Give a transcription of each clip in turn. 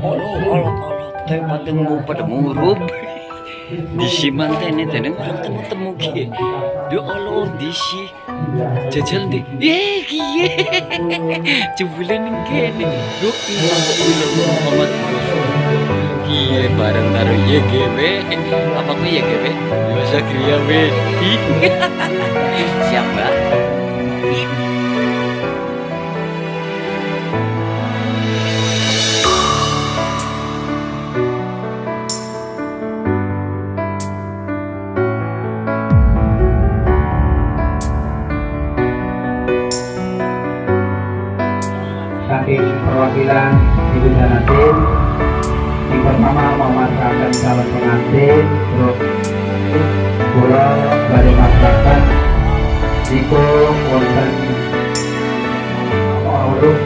Allah Allah Allah teh patemu pada murup. Disi manten itu nih orang temu temu ki ya Allah disi jajal di ye kiye cebulan kene yo iya Muhammad Rasul. Kiye bareng karo YGW apa ku YGW bahasa kriya we siap perwakilan Ibu Janatin yang pertama memanfaatkan calon pengantin terus pulau dari masyarakat Jiko wonten Auruk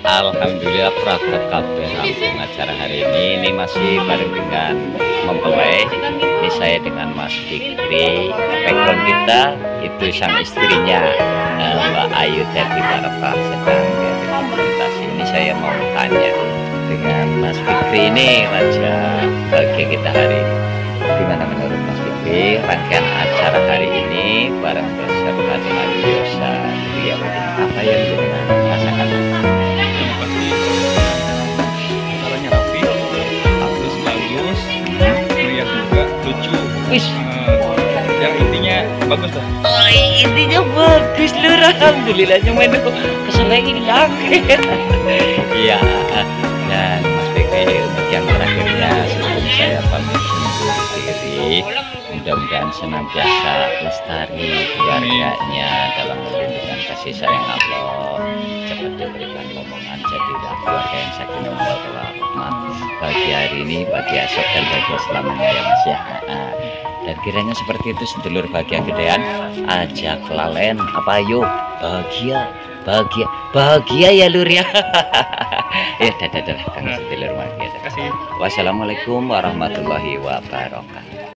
Alhamdulillah praktek kabeh rampung acara hari ini. Ini masih bareng dengan mempelai. Ini saya dengan Mas Fikri. Background kita itu sang istrinya eh, Mbak Ayu Teti Barata. Sedang berkomunikasi. Ini saya mau tanya dengan Mas Fikri. Ini raja bahagia kita hari ini. Gimana menurut Mas Fikri rangkaian acara hari ini bareng Wis. Eh, yang intinya bagus lah. Oh, intinya bagus lur. Alhamdulillah cuma itu keselnya hilang iya dan Mas Beke untuk yang terakhirnya sebelum saya pamit undur diri mudah-mudahan senantiasa lestari keluarganya dalam lindungan kasih sayang Allah diberikan momongan jadilah keluarga yang sakinah mawaddah rahmat bagi hari ini bagi esok dan bagi selamanya ya Mas ya. Ah, dan kiranya seperti itu sedulur bahagia gedean. Aja kelalen apa yuk bahagia bahagia bahagia ya lur ya. Ya dadah dadah kang sedulur bahagia kasih. Wassalamualaikum warahmatullahi wabarakatuh